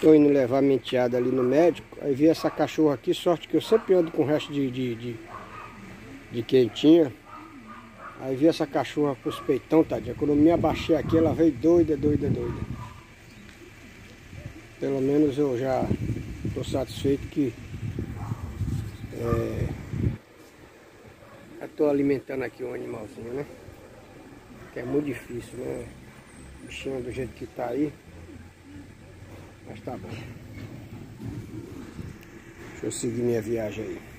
Tô indo levar menteada ali no médico. Aí vi essa cachorra aqui, sorte que eu sempre ando com o resto de, de, de, de quentinha. Aí vi essa cachorra com os peitão, tadinha. Quando eu me abaixei aqui, ela veio doida, doida, doida. Pelo menos eu já tô satisfeito que é, tô alimentando aqui um animalzinho, né? Que é muito difícil, né? Bichinho do jeito que tá aí. Mas tá bom. Deixa eu seguir minha viagem aí.